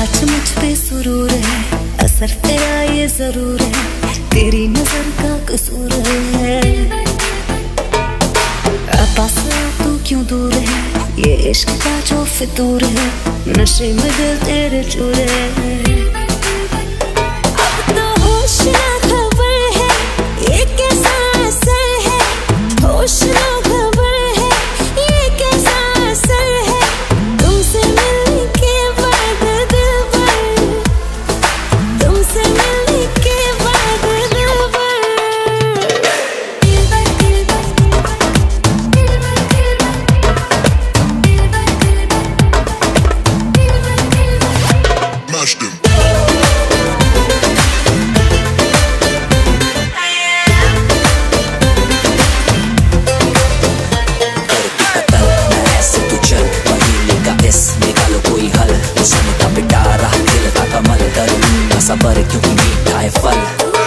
सच मुझ पे सुरूर है, असर तेरा ये ज़रूर है, तेरी नज़र का कसूर है। पास तू क्यों दूर है? ये इश्क का जो फितूर है, नशे में दिल तेरे चूर है। अब तो सबर क्योंकि मीठा है फल।